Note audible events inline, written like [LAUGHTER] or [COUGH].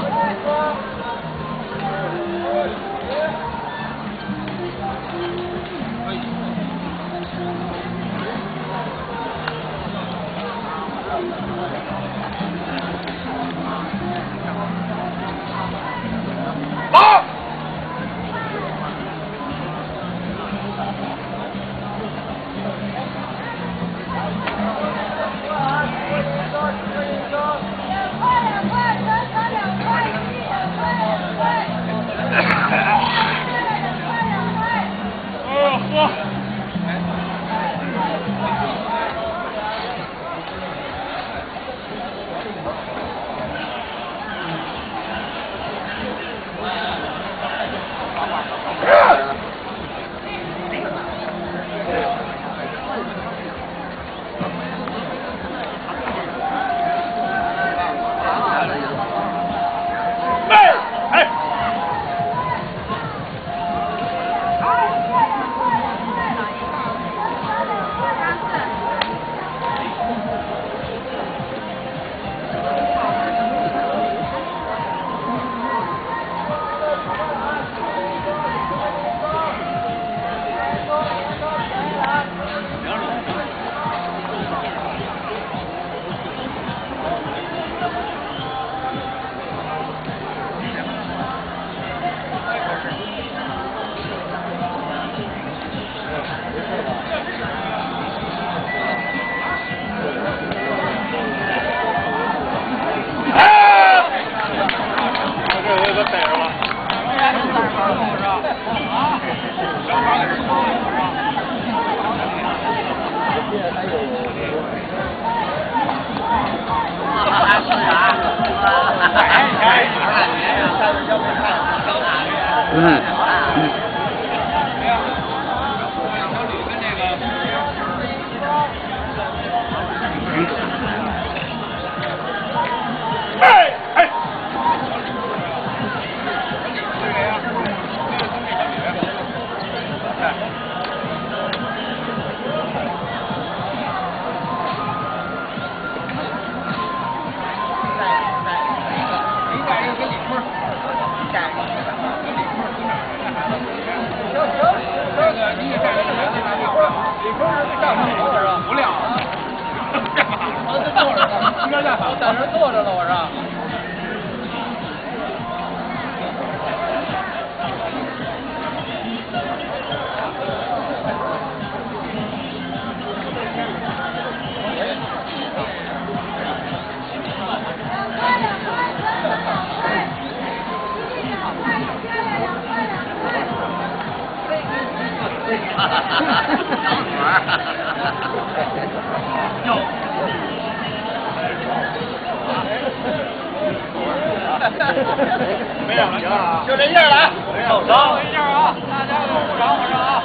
bỏ 嗯。啊。[LAUGHS] 在这坐着呢，我说。哈哈哈哈哈！[LAUGHS] [LAUGHS] 没有了，就这一样了啊！走，等一下啊，大家都鼓掌，我说啊。